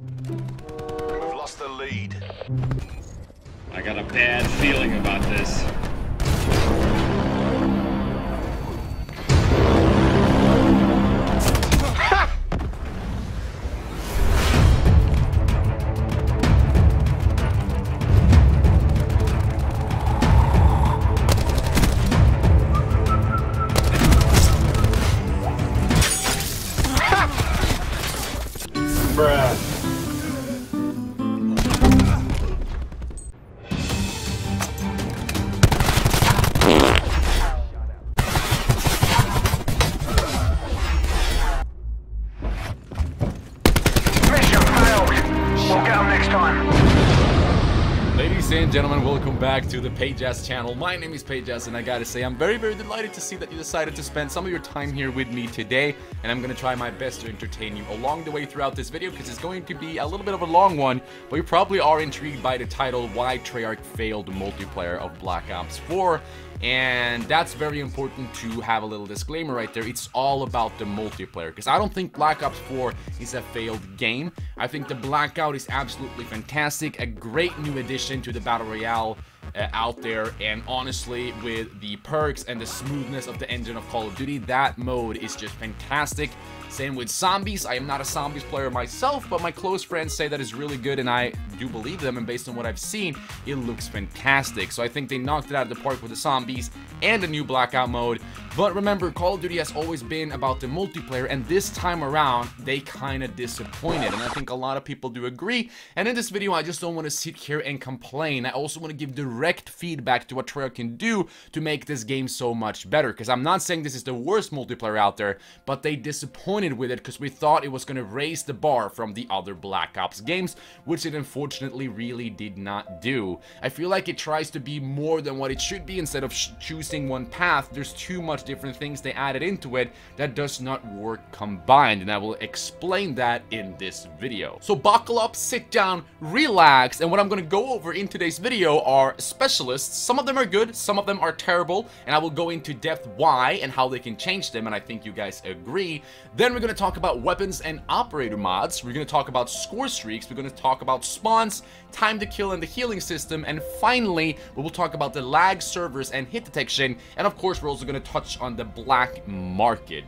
We've lost the lead. I got a bad feeling about this. To the PajaZ channel. My name is PajaZ, and I gotta say, I'm very, very delighted to see that you decided to spend some of your time here with me today. And I'm gonna try my best to entertain you along the way throughout this video, because it's going to be a little bit of a long one. But you probably are intrigued by the title, Why Treyarch Failed Multiplayer of Black Ops 4. And that's very important to have a little disclaimer right there. It's all about the multiplayer because I don't think Black Ops 4 is a failed game. I think the Blackout is absolutely fantastic, a great new addition to the Battle Royale uh, out there and honestly with the perks and the smoothness of the engine of Call of Duty that mode is just fantastic same with zombies. I am not a zombies player myself but my close friends say that it's really good and I do believe them and based on what I've seen it looks fantastic. So I think they knocked it out of the park with the zombies and the new blackout mode. But remember Call of Duty has always been about the multiplayer and this time around they kind of disappointed and I think a lot of people do agree. And in this video I just don't want to sit here and complain. I also want to give direct feedback to what Treyarch can do to make this game so much better because I'm not saying this is the worst multiplayer out there but they disappointed with it because we thought it was going to raise the bar from the other Black Ops games which it unfortunately really did not do. I feel like it tries to be more than what it should be instead of choosing one path. There's too much different things they added into it that does not work combined and I will explain that in this video. So buckle up sit down relax and what I'm going to go over in today's video are specialists. Some of them are good some of them are terrible and I will go into depth why and how they can change them and I think you guys agree. Then we're going to talk about weapons and operator mods. We're going to talk about score streaks. We're going to talk about spawns time to kill and the healing system and finally we will talk about the lag servers and hit detection. And of course we're also going to touch on the black market.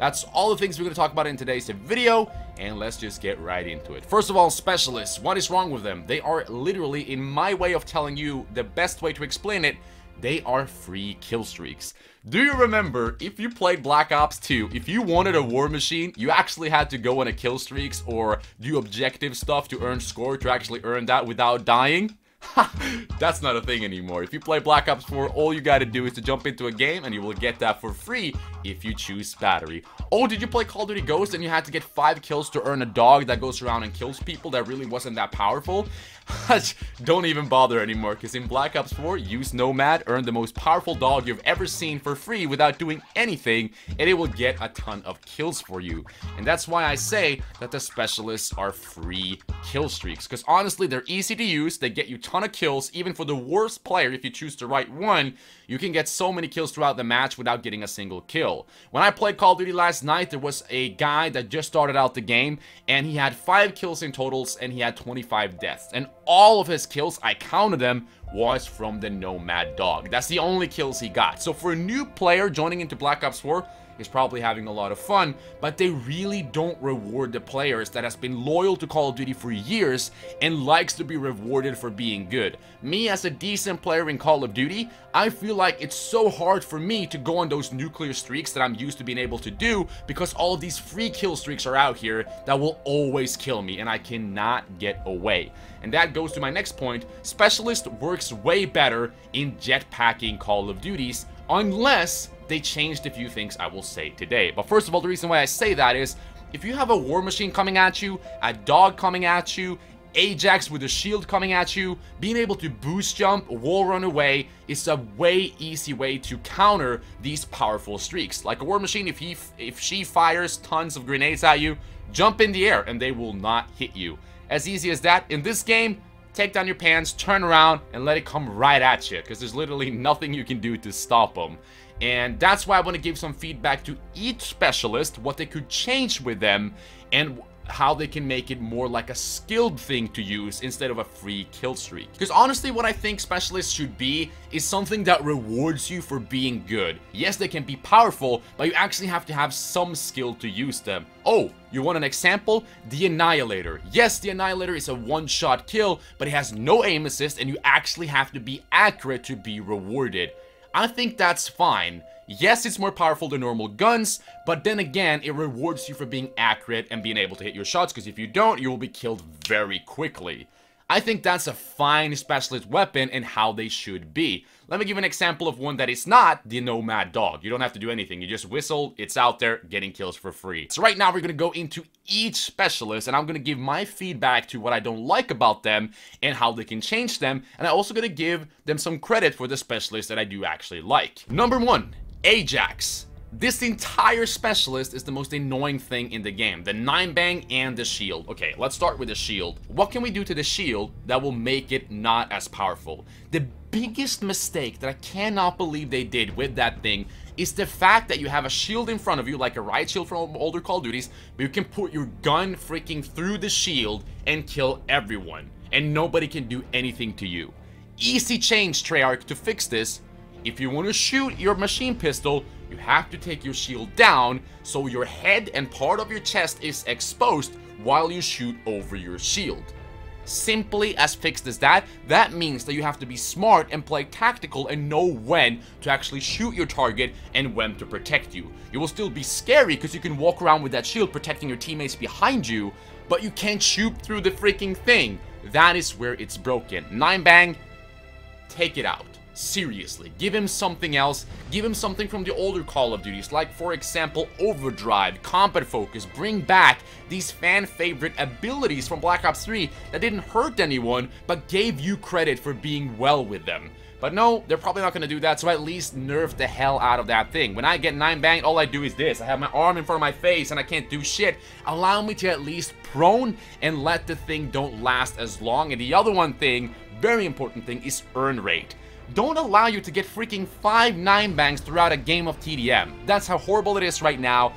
That's all the things we're going to talk about in today's video, and let's just get right into it. First of all, specialists, what is wrong with them? They are literally, in my way of telling you the best way to explain it, they are free kill streaks. Do you remember, if you played Black Ops 2, if you wanted a war machine, you actually had to go on a kill streaks or do objective stuff to earn score to actually earn that without dying? That's not a thing anymore. If you play Black Ops 4, all you gotta do is to jump into a game and you will get that for free if you choose battery. Oh, did you play Call of Duty Ghost and you had to get 5 kills to earn a dog that goes around and kills people that really wasn't that powerful? Don't even bother anymore, because in Black Ops 4, use Nomad, earn the most powerful dog you've ever seen for free without doing anything, and it will get a ton of kills for you. And that's why I say that the specialists are free kill streaks, because honestly, they're easy to use, they get you ton of kills, even for the worst player, if you choose the right one, you can get so many kills throughout the match without getting a single kill. When I played Call of Duty last night, there was a guy that just started out the game, and he had 5 kills in totals, and he had 25 deaths. And all of his kills, I counted them, was from the Nomad Dog. That's the only kills he got. So for a new player joining into Black Ops 4, is probably having a lot of fun, but they really don't reward the players that has been loyal to Call of Duty for years and likes to be rewarded for being good. Me as a decent player in Call of Duty, I feel like it's so hard for me to go on those nuclear streaks that I'm used to being able to do because all these free kill streaks are out here that will always kill me and I cannot get away. And that goes to my next point, Specialist works way better in jetpacking Call of Duties unless they changed a few things I will say today. But first of all, the reason why I say that is if you have a war machine coming at you, a dog coming at you, Ajax with a shield coming at you, being able to boost jump, wall run away is a way easy way to counter these powerful streaks. Like a war machine, if he if she fires tons of grenades at you, jump in the air and they will not hit you. As easy as that. In this game, take down your pants, turn around, and let it come right at you because there's literally nothing you can do to stop them. And that's why I want to give some feedback to each specialist, what they could change with them, and how they can make it more like a skilled thing to use instead of a free kill streak. Because honestly, what I think specialists should be is something that rewards you for being good. Yes, they can be powerful, but you actually have to have some skill to use them. Oh, you want an example? The Annihilator. Yes, the Annihilator is a one-shot kill, but it has no aim assist and you actually have to be accurate to be rewarded. I think that's fine. Yes, it's more powerful than normal guns, but then again, it rewards you for being accurate and being able to hit your shots, because if you don't, you will be killed very quickly. I think that's a fine specialist weapon and how they should be. Let me give an example of one that is not the Nomad Dog. You don't have to do anything. You just whistle, it's out there, getting kills for free. So right now we're to go into each specialist and I'm to give my feedback to what I don't like about them and how they can change them. And I'm also to give them some credit for the specialist that I do actually like. Number one, Ajax. This entire specialist is the most annoying thing in the game. The 9-bang and the shield. Okay, let's start with the shield. What can we do to the shield that will make it not as powerful? The biggest mistake that I cannot believe they did with that thing is the fact that you have a shield in front of you, like a riot shield from older Call of Duties, but you can put your gun freaking through the shield and kill everyone, and nobody can do anything to you. Easy change, Treyarch, to fix this, if you want to shoot your machine pistol, you have to take your shield down so your head and part of your chest is exposed while you shoot over your shield. Simply as fixed as that, that means that you have to be smart and play tactical and know when to actually shoot your target and when to protect you. You will still be scary because you can walk around with that shield protecting your teammates behind you, but you can't shoot through the freaking thing. That is where it's broken. 9 bang, take it out. Seriously, give him something else. Give him something from the older Call of Duties, like for example Overdrive, Combat Focus. Bring back these fan favorite abilities from Black Ops 3 that didn't hurt anyone, but gave you credit for being well with them. But no, they're probably not to do that, so at least nerf the hell out of that thing. When I get 9 banged, all I do is this. I have my arm in front of my face and I can't do shit. Allow me to at least prone and let the thing don't last as long. And the other one thing, very important thing, is earn rate don't allow you to get freaking 5 9 bangs throughout a game of TDM. That's how horrible it is right now.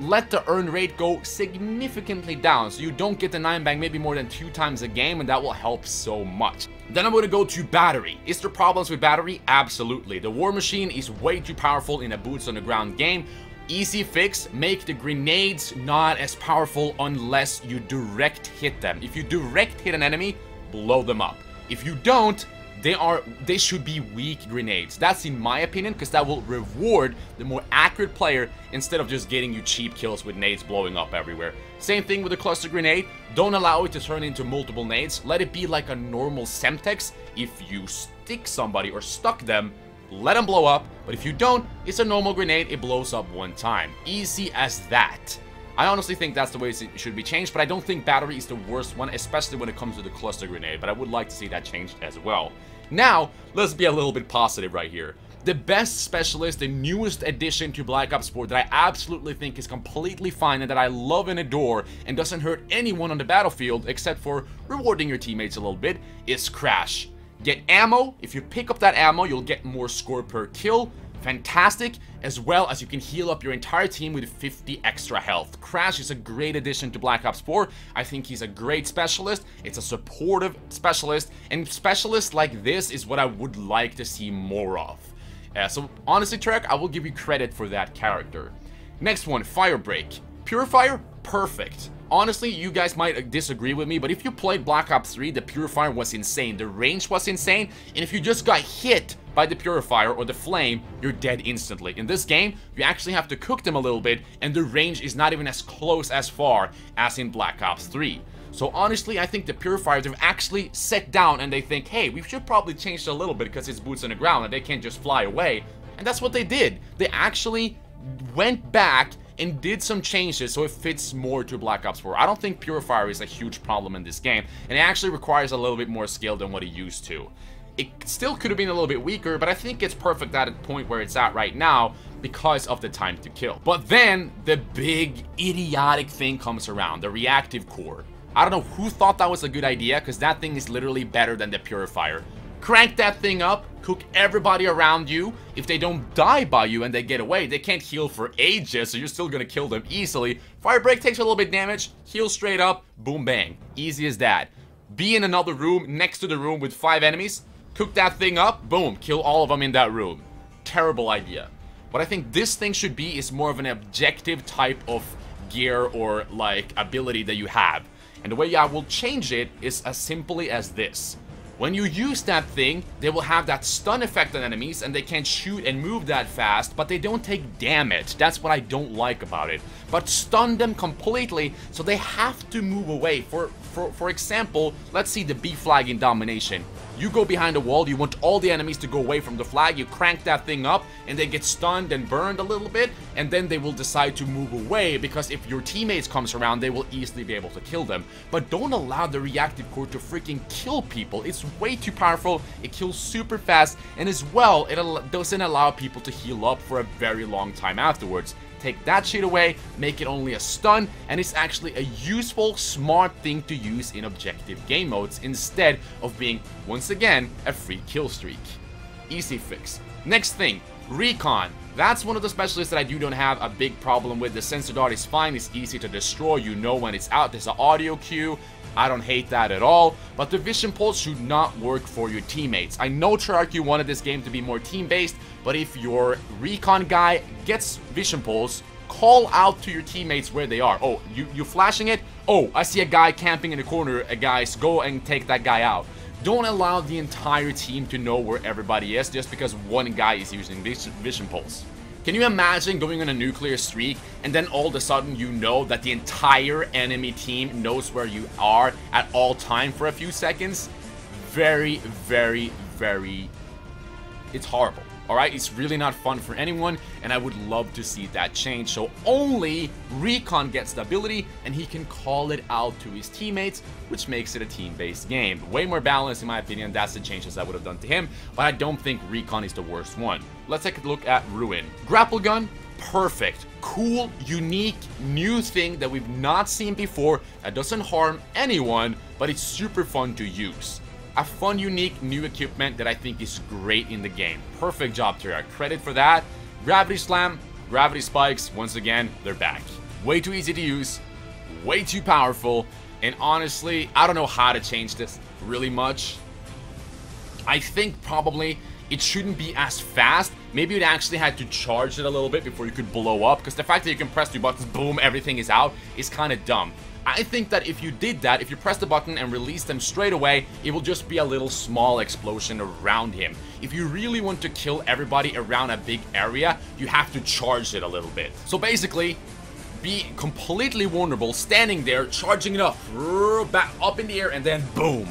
Let the earn rate go significantly down so you don't get the 9 bang maybe more than 2 times a game and that will help so much. Then I'm to go to battery. Is there problems with battery? Absolutely. The war machine is way too powerful in a boots on the ground game. Easy fix, make the grenades not as powerful unless you direct hit them. If you direct hit an enemy, blow them up. If you don't, they are they should be weak grenades. That's in my opinion because that will reward the more accurate player instead of just getting you cheap kills with nades blowing up everywhere. Same thing with the cluster grenade. Don't allow it to turn into multiple nades. Let it be like a normal Semtex. If you stick somebody or stuck them, let them blow up. But if you don't, it's a normal grenade. It blows up one time. Easy as that. I honestly think that's the way it should be changed, but I don't think battery is the worst one, especially when it comes to the cluster grenade, but I would like to see that changed as well. Now, let's be a little bit positive right here. The best specialist, the newest addition to Black Ops 4 that I absolutely think is completely fine and that I love and adore and doesn't hurt anyone on the battlefield except for rewarding your teammates a little bit, is Crash. Get ammo. If you pick up that ammo, you'll get more score per kill fantastic, as well as you can heal up your entire team with 50 extra health. Crash is a great addition to Black Ops 4. I think he's a great specialist. It's a supportive specialist, and specialists like this is what I would like to see more of. Uh, so honestly, Trek, I will give you credit for that character. Next one, Firebreak. Purifier, perfect. Honestly, you guys might uh, disagree with me, but if you played Black Ops 3, the Purifier was insane. The range was insane, and if you just got hit by the Purifier or the Flame, you're dead instantly. In this game, you actually have to cook them a little bit, and the range is not even as close as far as in Black Ops 3. So honestly, I think the Purifiers have actually set down and they think, hey, we should probably change it a little bit because it's boots on the ground and they can't just fly away. And that's what they did. They actually went back and did some changes so it fits more to Black Ops 4. I don't think Purifier is a huge problem in this game, and it actually requires a little bit more skill than what it used to. It still could have been a little bit weaker, but I think it's perfect at the point where it's at right now because of the time to kill. But then, the big idiotic thing comes around, the reactive core. I don't know who thought that was a good idea, because that thing is literally better than the Purifier. Crank that thing up, cook everybody around you. If they don't die by you and they get away, they can't heal for ages, so you're still gonna kill them easily. Firebreak takes a little bit damage, heal straight up, boom bang. Easy as that. Be in another room next to the room with five enemies, cook that thing up, boom, kill all of them in that room. Terrible idea. What I think this thing should be is more of an objective type of gear or like ability that you have. And the way I will change it is as simply as this. When you use that thing, they will have that stun effect on enemies and they can't shoot and move that fast, but they don't take damage. That's what I don't like about it. But stun them completely, so they have to move away. For, for, for example, let's see the B flag in Domination. You go behind a wall, you want all the enemies to go away from the flag, you crank that thing up, and they get stunned and burned a little bit, and then they will decide to move away, because if your teammates comes around, they will easily be able to kill them. But don't allow the reactive core to freaking kill people. It's way too powerful, it kills super fast, and as well, it doesn't allow people to heal up for a very long time afterwards. Take that shit away, make it only a stun, and it's actually a useful, smart thing to use in objective game modes instead of being, once again, a free kill streak. Easy fix. Next thing, Recon. That's one of the specialists that I do don't have a big problem with. The sensor dart is fine, it's easy to destroy, you know when it's out, there's an audio cue, I don't hate that at all, but the Vision Pulse should not work for your teammates. I know Treyarch wanted this game to be more team-based, but if your recon guy gets Vision Pulse, call out to your teammates where they are. Oh, you, you flashing it? Oh, I see a guy camping in the corner, guys, go and take that guy out. Don't allow the entire team to know where everybody is just because one guy is using Vision Pulse. Can you imagine going on a nuclear streak and then all of a sudden you know that the entire enemy team knows where you are at all time for a few seconds? Very, very, very... It's horrible. Alright, it's really not fun for anyone, and I would love to see that change. So only Recon gets the ability, and he can call it out to his teammates, which makes it a team-based game. Way more balanced, in my opinion. That's the changes I would have done to him, but I don't think Recon is the worst one. Let's take a look at Ruin. Grapple gun, perfect. Cool, unique, new thing that we've not seen before that doesn't harm anyone, but it's super fun to use a fun, unique new equipment that I think is great in the game. Perfect job, Treyarch. Credit for that. Gravity Slam, Gravity Spikes, once again, they're back. Way too easy to use, way too powerful, and honestly, I don't know how to change this really much. I think probably it shouldn't be as fast. Maybe you'd actually had to charge it a little bit before you could blow up, because the fact that you can press two buttons, boom, everything is out, is kind of dumb. I think that if you did that, if you press the button and release them straight away, it will just be a little small explosion around him. If you really want to kill everybody around a big area, you have to charge it a little bit. So basically, be completely vulnerable, standing there, charging it up, back up in the air, and then boom.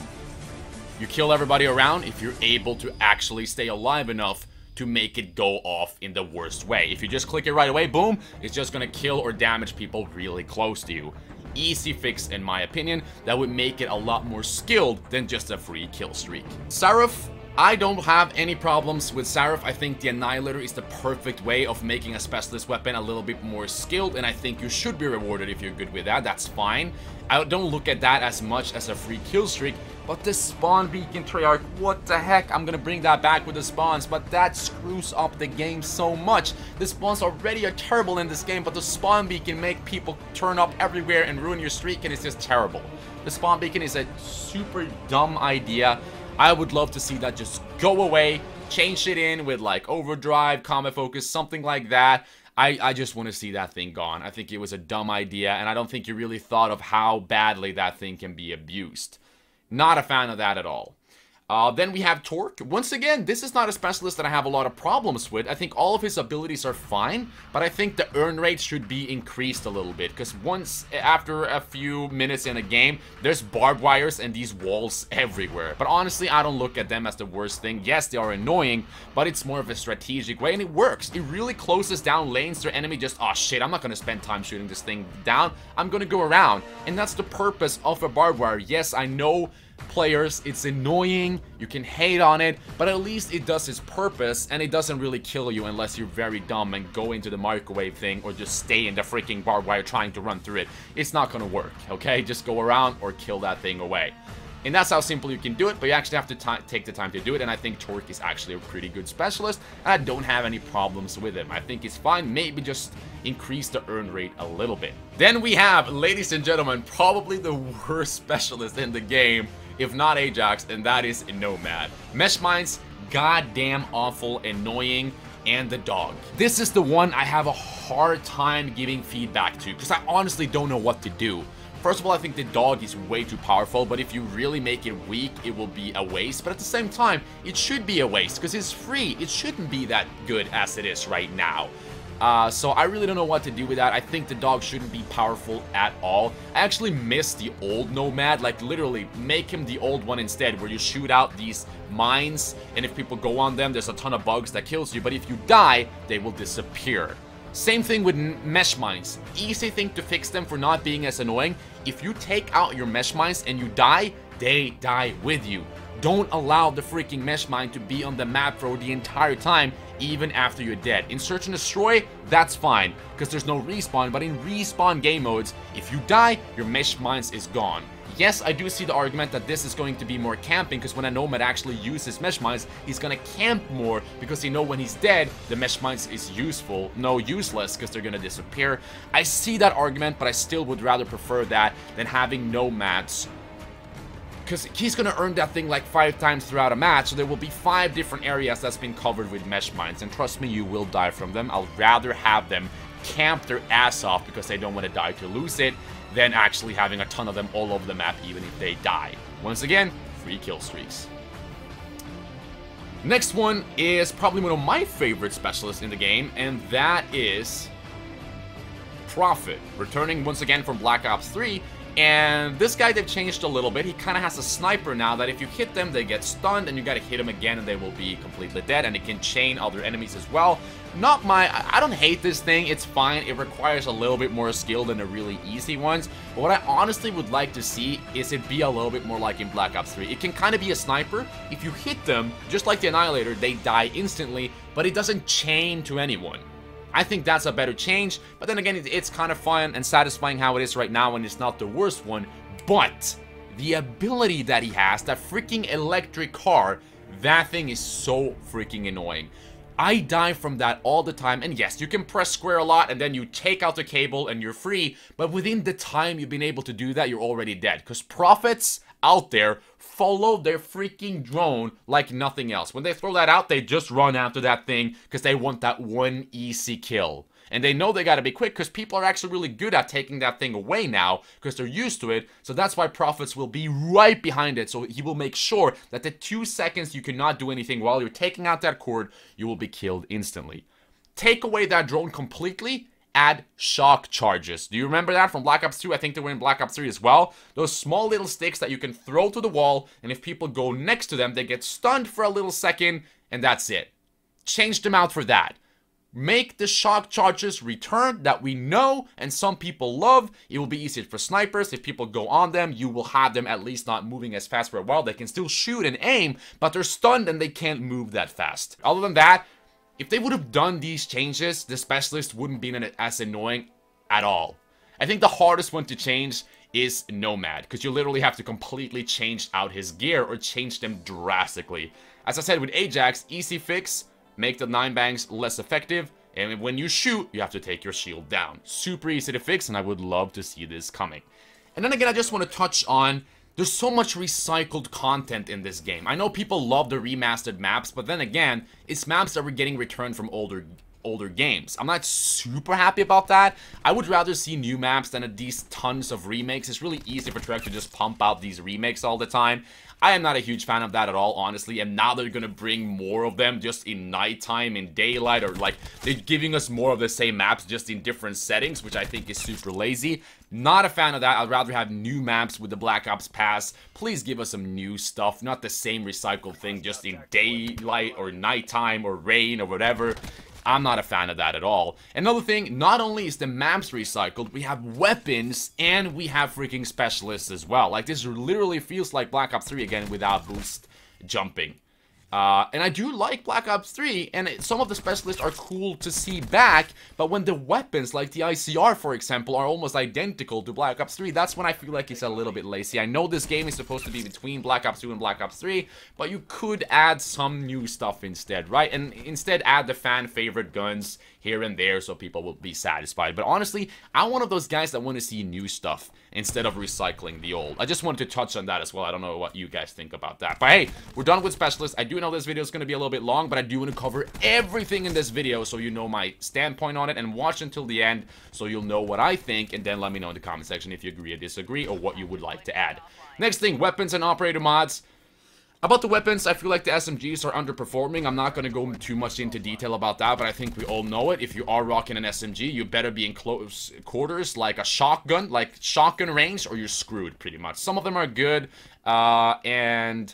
You kill everybody around if you're able to actually stay alive enough to make it go off in the worst way. If you just click it right away, boom, it's just gonna kill or damage people really close to you easy fix in my opinion that would make it a lot more skilled than just a free kill streak. Seraph I don't have any problems with Seraph. I think the Annihilator is the perfect way of making a specialist weapon a little bit more skilled, and I think you should be rewarded if you're good with that. That's fine. I don't look at that as much as a free kill streak, but the spawn beacon Treyarch, what the heck? I'm gonna bring that back with the spawns, but that screws up the game so much. The spawns already are terrible in this game, but the spawn beacon make people turn up everywhere and ruin your streak, and it's just terrible. The spawn beacon is a super dumb idea. I would love to see that just go away, change it in with like overdrive, combat focus, something like that. I, I just want to see that thing gone. I think it was a dumb idea, and I don't think you really thought of how badly that thing can be abused. Not a fan of that at all. Uh, then we have Torque. Once again, this is not a specialist that I have a lot of problems with. I think all of his abilities are fine, but I think the earn rate should be increased a little bit. Because once, after a few minutes in a game, there's barbed wires and these walls everywhere. But honestly, I don't look at them as the worst thing. Yes, they are annoying, but it's more of a strategic way, and it works. It really closes down lanes to enemy just, oh shit, I'm not to spend time shooting this thing down. I'm to go around. And that's the purpose of a barbed wire. Yes, I know players. It's annoying, you can hate on it, but at least it does its purpose and it doesn't really kill you unless you're very dumb and go into the microwave thing or just stay in the freaking barbed wire trying to run through it. It's not gonna work, okay? Just go around or kill that thing away. And that's how simple you can do it, but you actually have to take the time to do it, and I think Torque is actually a pretty good specialist, and I don't have any problems with him. I think he's fine, maybe just increase the earn rate a little bit. Then we have, ladies and gentlemen, probably the worst specialist in the game, if not Ajax, and that is Nomad. Mesh Mines, goddamn awful, annoying, and the dog. This is the one I have a hard time giving feedback to, because I honestly don't know what to do. First of all, I think the dog is way too powerful, but if you really make it weak, it will be a waste. But at the same time, it should be a waste, because it's free. It shouldn't be that good as it is right now. Uh, so I really don't know what to do with that. I think the dog shouldn't be powerful at all. I actually miss the old Nomad, like literally make him the old one instead, where you shoot out these mines, and if people go on them, there's a ton of bugs that kills you, but if you die, they will disappear. Same thing with mesh mines. Easy thing to fix them for not being as annoying. If you take out your mesh mines and you die, they die with you. Don't allow the freaking mesh mine to be on the map for the entire time, even after you're dead. In Search and Destroy, that's fine, because there's no respawn, but in respawn game modes, if you die, your mesh mines is gone. Yes, I do see the argument that this is going to be more camping, because when a Nomad actually uses mesh mines, he's gonna camp more, because he know when he's dead, the mesh mines is useful. No, useless, because they're gonna disappear. I see that argument, but I still would rather prefer that than having Nomads because he's going to earn that thing like five times throughout a match, so there will be five different areas that's been covered with mesh mines, and trust me, you will die from them. I'll rather have them camp their ass off because they don't want to die to lose it, than actually having a ton of them all over the map even if they die. Once again, free kill streaks. Next one is probably one of my favorite specialists in the game, and that is Prophet. Returning once again from Black Ops 3, and this guy, they've changed a little bit. He kind of has a sniper now that if you hit them, they get stunned, and you gotta hit them again, and they will be completely dead, and it can chain other enemies as well. Not my... I don't hate this thing. It's fine. It requires a little bit more skill than the really easy ones. But what I honestly would like to see is it be a little bit more like in Black Ops 3. It can kind of be a sniper. If you hit them, just like the Annihilator, they die instantly, but it doesn't chain to anyone. I think that's a better change, but then again, it's kind of fun and satisfying how it is right now and it's not the worst one, but the ability that he has, that freaking electric car, that thing is so freaking annoying. I die from that all the time, and yes, you can press square a lot, and then you take out the cable, and you're free, but within the time you've been able to do that, you're already dead, because Prophets out there follow their freaking drone like nothing else. When they throw that out, they just run after that thing because they want that one easy kill. And they know they gotta be quick because people are actually really good at taking that thing away now because they're used to it. So that's why Prophets will be right behind it. So he will make sure that the two seconds you cannot do anything while you're taking out that cord, you will be killed instantly. Take away that drone completely add shock charges. Do you remember that from Black Ops 2? I think they were in Black Ops 3 as well. Those small little sticks that you can throw to the wall, and if people go next to them, they get stunned for a little second, and that's it. Change them out for that. Make the shock charges return that we know and some people love. It will be easier for snipers. If people go on them, you will have them at least not moving as fast for a while. They can still shoot and aim, but they're stunned and they can't move that fast. Other than that, if they would have done these changes, the specialist wouldn't be as annoying at all. I think the hardest one to change is Nomad, because you literally have to completely change out his gear or change them drastically. As I said with Ajax, easy fix, make the 9 bangs less effective, and when you shoot, you have to take your shield down. Super easy to fix, and I would love to see this coming. And then again, I just want to touch on there's so much recycled content in this game. I know people love the remastered maps, but then again, it's maps that were getting returned from older older games. I'm not super happy about that. I would rather see new maps than at these tons of remakes. It's really easy for Treyarch to just pump out these remakes all the time. I am not a huge fan of that at all, honestly, and now they're gonna bring more of them just in nighttime, in daylight, or like, they're giving us more of the same maps just in different settings, which I think is super lazy. Not a fan of that. I'd rather have new maps with the Black Ops Pass. Please give us some new stuff, not the same recycled thing just in daylight or nighttime or rain or whatever. I'm not a fan of that at all. Another thing, not only is the maps recycled, we have weapons and we have freaking specialists as well. Like this literally feels like Black Ops 3 again without boost jumping. Uh, and I do like Black Ops 3, and it, some of the specialists are cool to see back, but when the weapons, like the ICR, for example, are almost identical to Black Ops 3, that's when I feel like it's a little bit lazy. I know this game is supposed to be between Black Ops 2 and Black Ops 3, but you could add some new stuff instead, right? And instead add the fan favorite guns here and there so people will be satisfied. But honestly, I'm one of those guys that want to see new stuff instead of recycling the old. I just wanted to touch on that as well. I don't know what you guys think about that. But hey, we're done with specialists. I do know this video is going to be a little bit long, but I do want to cover everything in this video so you know my standpoint on it and watch until the end so you'll know what I think and then let me know in the comment section if you agree or disagree or what you would like to add. Next thing, weapons and operator mods. About the weapons, I feel like the SMGs are underperforming. I'm not going to go too much into detail about that, but I think we all know it. If you are rocking an SMG, you better be in close quarters, like a shotgun, like shotgun range, or you're screwed, pretty much. Some of them are good, uh, and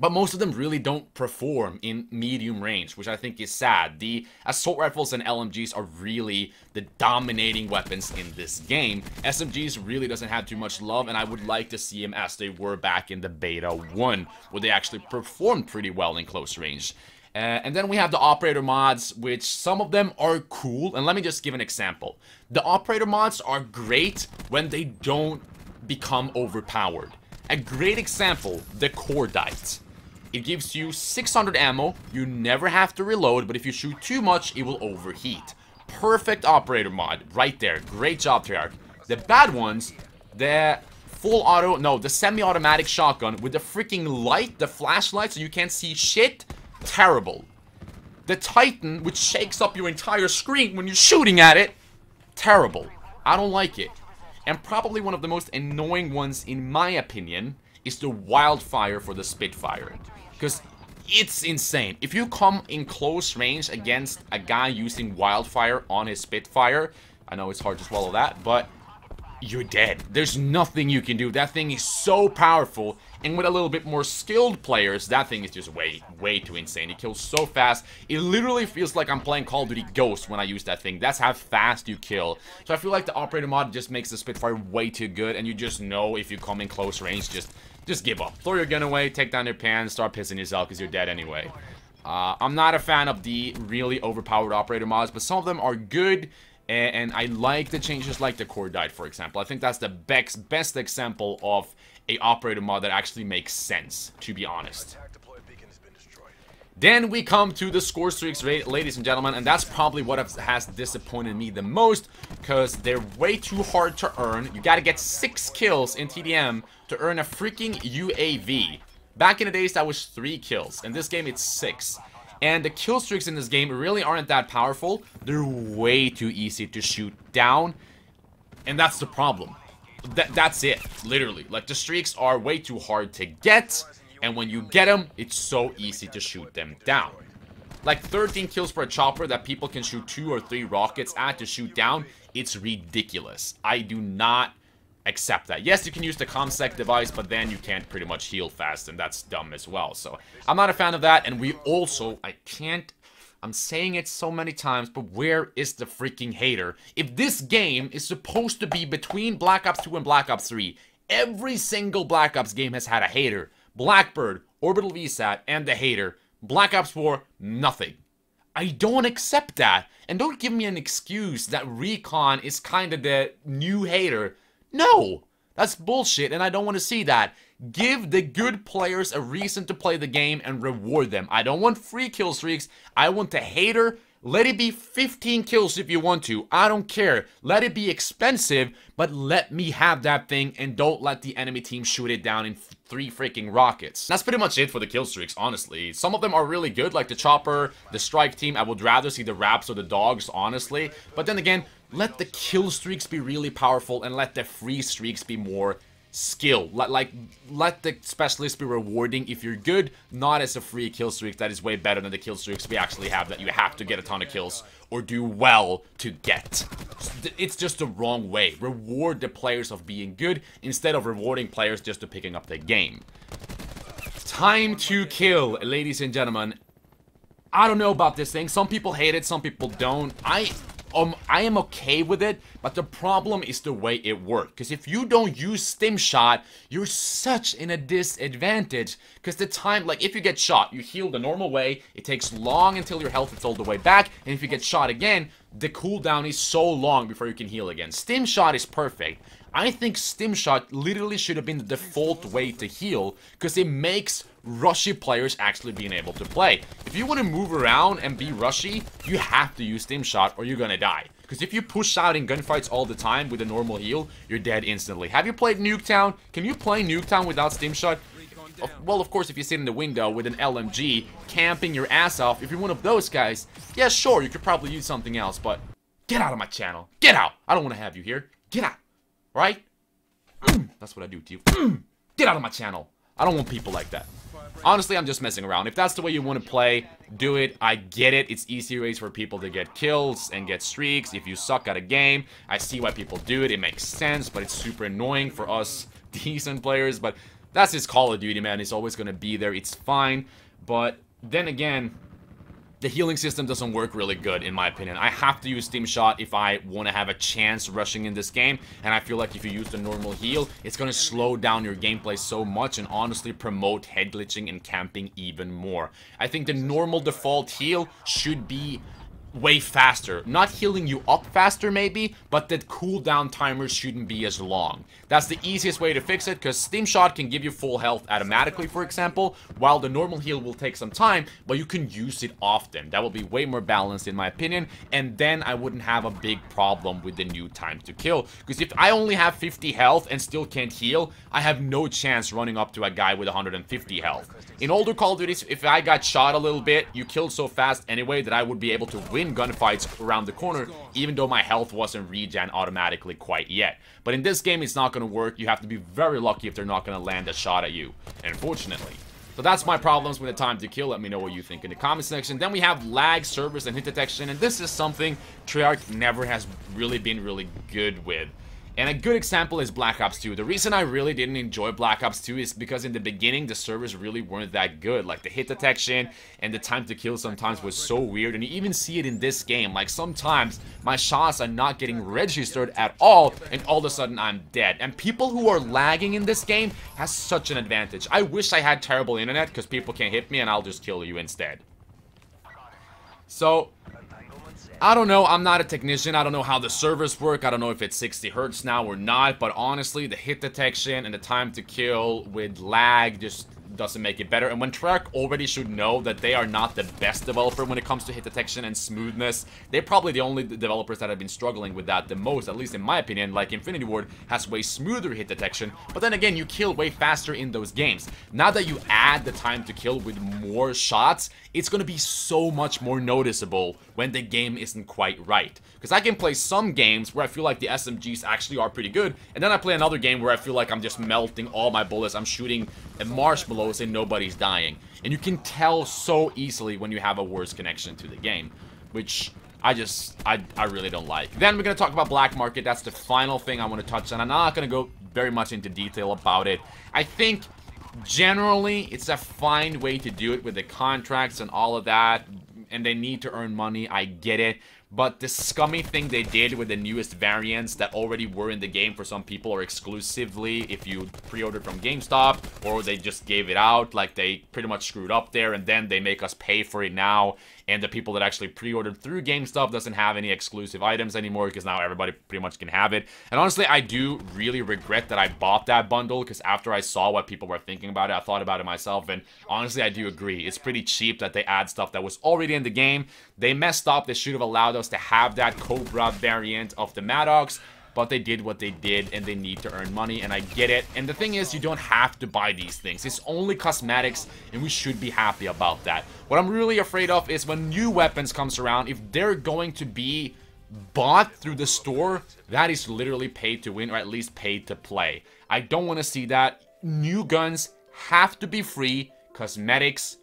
but most of them really don't perform in medium range, which I think is sad. The assault rifles and LMGs are really the dominating weapons in this game. SMGs really doesn't have too much love, and I would like to see them as they were back in the Beta 1, where they actually performed pretty well in close range. Uh, and then we have the operator mods, which some of them are cool. And let me just give an example. The operator mods are great when they don't become overpowered. A great example, the Cordite. It gives you 600 ammo, you never have to reload, but if you shoot too much, it will overheat. Perfect operator mod, right there. Great job, Treyarch. The bad ones, the full auto, no, the semi-automatic shotgun with the freaking light, the flashlight, so you can't see shit, terrible. The Titan, which shakes up your entire screen when you're shooting at it, terrible. I don't like it. And probably one of the most annoying ones, in my opinion, is the wildfire for the Spitfire. Because it's insane. If you come in close range against a guy using wildfire on his Spitfire, I know it's hard to swallow that, but you're dead. There's nothing you can do. That thing is so powerful, and with a little bit more skilled players, that thing is just way, way too insane. It kills so fast. It literally feels like I'm playing Call of Duty Ghost when I use that thing. That's how fast you kill. So I feel like the Operator mod just makes the Spitfire way too good, and you just know if you come in close range, just just give up. Throw your gun away, take down your pants, start pissing yourself because you're dead anyway. Uh, I'm not a fan of the really overpowered operator mods, but some of them are good, and, and I like the changes like the core Cordite, for example. I think that's the best, best example of a operator mod that actually makes sense, to be honest. Then we come to the score streaks, ladies and gentlemen, and that's probably what has disappointed me the most, because they're way too hard to earn. You gotta get six kills in TDM to earn a freaking UAV. Back in the days, that was three kills. In this game, it's six. And the kill streaks in this game really aren't that powerful. They're way too easy to shoot down, and that's the problem. That, that's it, literally. Like, the streaks are way too hard to get, and when you get them, it's so easy to shoot them down. Like 13 kills per chopper that people can shoot two or three rockets at to shoot down, it's ridiculous. I do not accept that. Yes, you can use the ComSec device, but then you can't pretty much heal fast, and that's dumb as well. So, I'm not a fan of that, and we also, I can't, I'm saying it so many times, but where is the freaking hater? If this game is supposed to be between Black Ops 2 and Black Ops 3, every single Black Ops game has had a hater. Blackbird, Orbital VSAT, and the hater. Black Ops 4, nothing. I don't accept that. And don't give me an excuse that Recon is kind of the new hater. No! That's bullshit, and I don't want to see that. Give the good players a reason to play the game and reward them. I don't want free kill streaks. I want the hater let it be 15 kills if you want to. I don't care. Let it be expensive, but let me have that thing and don't let the enemy team shoot it down in three freaking rockets. That's pretty much it for the kill streaks, honestly. Some of them are really good, like the Chopper, the Strike Team. I would rather see the Raps or the Dogs, honestly. But then again, let the kill streaks be really powerful and let the free streaks be more skill. Let, like, let the specialist be rewarding if you're good, not as a free kill streak that is way better than the kill streaks we actually have that you have to get a ton of kills or do well to get. It's just the wrong way. Reward the players of being good instead of rewarding players just to picking up the game. Time to kill, ladies and gentlemen. I don't know about this thing. Some people hate it, some people don't. I um, I am okay with it, but the problem is the way it works. Because if you don't use stim shot, you're such in a disadvantage. Because the time, like if you get shot, you heal the normal way, it takes long until your health is all the way back, and if you get shot again, the cooldown is so long before you can heal again. Stim shot is perfect. I think Stim Shot literally should have been the default way to heal because it makes rushy players actually being able to play. If you want to move around and be rushy, you have to use Stim Shot or you're gonna die. Because if you push out in gunfights all the time with a normal heal, you're dead instantly. Have you played Nuketown? Can you play Nuketown without Stim Shot? Well, of course, if you sit in the window with an LMG, camping your ass off, if you're one of those guys, yeah, sure, you could probably use something else, but get out of my channel. Get out! I don't want to have you here. Get out! Right? That's what I do to you. Get out of my channel. I don't want people like that. Honestly, I'm just messing around. If that's the way you want to play, do it. I get it. It's easier ways for people to get kills and get streaks. If you suck at a game, I see why people do it. It makes sense, but it's super annoying for us decent players. But that's just Call of Duty, man. It's always going to be there. It's fine. But then again, the healing system doesn't work really good, in my opinion. I have to use Stim Shot if I want to have a chance rushing in this game, and I feel like if you use the normal heal, it's going to slow down your gameplay so much and honestly promote head glitching and camping even more. I think the normal default heal should be way faster. Not healing you up faster maybe, but that cooldown timers shouldn't be as long. That's the easiest way to fix it because Stim Shot can give you full health automatically for example, while the normal heal will take some time, but you can use it often. That will be way more balanced in my opinion, and then I wouldn't have a big problem with the new time to kill. Because if I only have 50 health and still can't heal, I have no chance running up to a guy with 150 health. In older Call of Duty, if I got shot a little bit, you killed so fast anyway that I would be able to win win gunfights around the corner, even though my health wasn't regen automatically quite yet. But in this game, it's not going to work. You have to be very lucky if they're not going to land a shot at you, unfortunately. So that's my problems with the time to kill. Let me know what you think in the comment section. Then we have lag, service, and hit detection. And this is something Treyarch never has really been really good with. And a good example is Black Ops 2. The reason I really didn't enjoy Black Ops 2 is because in the beginning, the servers really weren't that good. Like, the hit detection and the time to kill sometimes was so weird. And you even see it in this game. Like, sometimes my shots are not getting registered at all, and all of a sudden I'm dead. And people who are lagging in this game has such an advantage. I wish I had terrible internet, because people can't hit me and I'll just kill you instead. So, I don't know, I'm not a technician, I don't know how the servers work, I don't know if it's 60 hertz now or not, but honestly, the hit detection and the time to kill with lag just doesn't make it better. And when Treyarch already should know that they are not the best developer when it comes to hit detection and smoothness, they're probably the only developers that have been struggling with that the most, at least in my opinion. Like Infinity Ward has way smoother hit detection, but then again, you kill way faster in those games. Now that you add the time to kill with more shots, it's going to be so much more noticeable when the game isn't quite right. Because I can play some games where I feel like the SMGs actually are pretty good, and then I play another game where I feel like I'm just melting all my bullets, I'm shooting and nobody's dying. And you can tell so easily when you have a worse connection to the game, which I just, I, I really don't like. Then we're going to talk about Black Market. That's the final thing I want to touch on. I'm not going to go very much into detail about it. I think generally it's a fine way to do it with the contracts and all of that, and they need to earn money. I get it. But the scummy thing they did with the newest variants that already were in the game for some people or exclusively if you pre-ordered from GameStop or they just gave it out, like they pretty much screwed up there and then they make us pay for it now and the people that actually pre-ordered through GameStop doesn't have any exclusive items anymore because now everybody pretty much can have it. And honestly, I do really regret that I bought that bundle because after I saw what people were thinking about it, I thought about it myself and honestly, I do agree. It's pretty cheap that they add stuff that was already in the game. They messed up. They should have allowed us to have that Cobra variant of the Maddox but they did what they did and they need to earn money and I get it. And the thing is, you don't have to buy these things. It's only cosmetics and we should be happy about that. What I'm really afraid of is when new weapons comes around, if they're going to be bought through the store, that is literally paid to win or at least paid to play. I don't want to see that. New guns have to be free. Cosmetics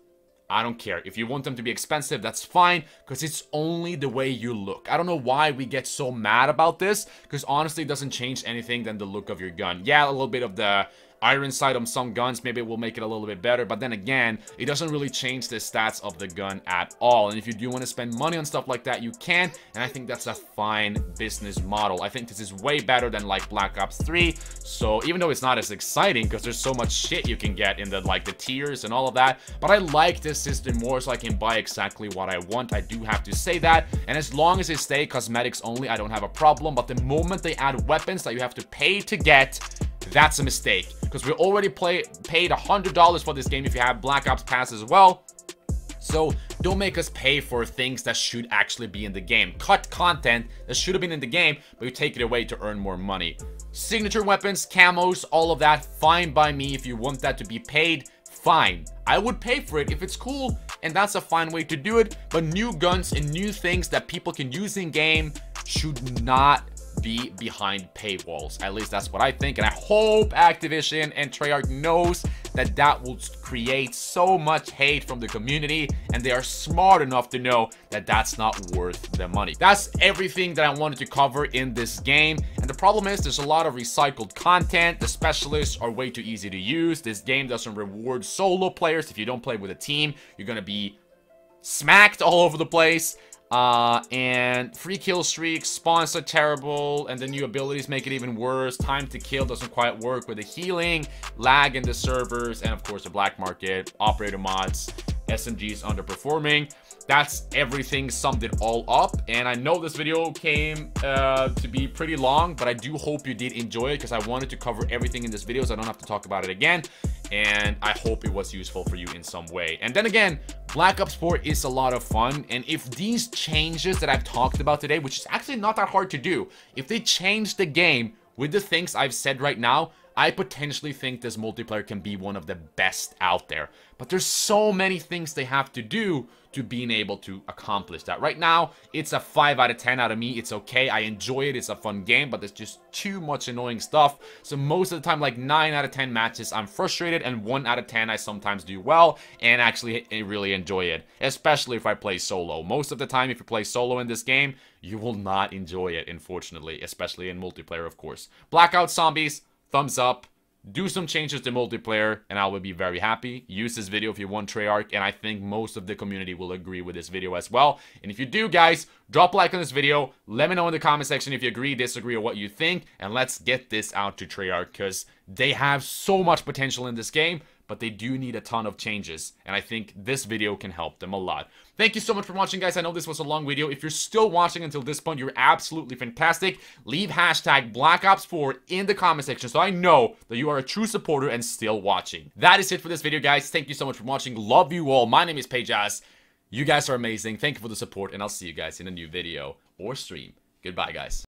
I don't care. If you want them to be expensive, that's fine, because it's only the way you look. I don't know why we get so mad about this, because honestly, it doesn't change anything than the look of your gun. Yeah, a little bit of the iron sight on some guns, maybe it will make it a little bit better. But then again, it doesn't really change the stats of the gun at all. And if you do want to spend money on stuff like that, you can. And I think that's a fine business model. I think this is way better than like Black Ops 3. So even though it's not as exciting because there's so much shit you can get in the like the tiers and all of that, but I like this system more so I can buy exactly what I want. I do have to say that. And as long as it stay cosmetics only, I don't have a problem. But the moment they add weapons that you have to pay to get, that's a mistake. Because we already play, paid $100 for this game if you have Black Ops Pass as well. So don't make us pay for things that should actually be in the game. Cut content that should have been in the game, but you take it away to earn more money. Signature weapons, camos, all of that, fine by me. If you want that to be paid, fine. I would pay for it if it's cool, and that's a fine way to do it. But new guns and new things that people can use in game should not be behind paywalls. At least that's what I think. And I hope Activision and Treyarch knows that that will create so much hate from the community. And they are smart enough to know that that's not worth the money. That's everything that I wanted to cover in this game. And the problem is there's a lot of recycled content. The specialists are way too easy to use. This game doesn't reward solo players. If you don't play with a team, you're to be smacked all over the place. Uh, and free kill streaks, spawns are terrible, and the new abilities make it even worse. Time to kill doesn't quite work with the healing, lag in the servers, and of course the black market, operator mods, SMGs underperforming. That's everything summed it all up. And I know this video came uh, to be pretty long, but I do hope you did enjoy it because I wanted to cover everything in this video so I don't have to talk about it again. And I hope it was useful for you in some way. And then again, Black Ops 4 is a lot of fun. And if these changes that I've talked about today, which is actually not that hard to do, if they change the game with the things I've said right now, I potentially think this multiplayer can be one of the best out there. But there's so many things they have to do to being able to accomplish that. Right now, it's a 5 out of 10 out of me. It's okay. I enjoy it. It's a fun game, but there's just too much annoying stuff. So most of the time, like 9 out of 10 matches, I'm frustrated, and 1 out of 10, I sometimes do well, and actually eh, really enjoy it, especially if I play solo. Most of the time, if you play solo in this game, you will not enjoy it, unfortunately, especially in multiplayer, of course. Blackout Zombies, thumbs up. Do some changes to multiplayer, and I will be very happy. Use this video if you want Treyarch, and I think most of the community will agree with this video as well. And if you do, guys, drop a like on this video. Let me know in the comment section if you agree, disagree, or what you think. And let's get this out to Treyarch, because they have so much potential in this game but they do need a ton of changes, and I think this video can help them a lot. Thank you so much for watching, guys. I know this was a long video. If you're still watching until this point, you're absolutely fantastic. Leave hashtag Black Ops 4 in the comment section so I know that you are a true supporter and still watching. That is it for this video, guys. Thank you so much for watching. Love you all. My name is PajaZ. You guys are amazing. Thank you for the support, and I'll see you guys in a new video or stream. Goodbye, guys.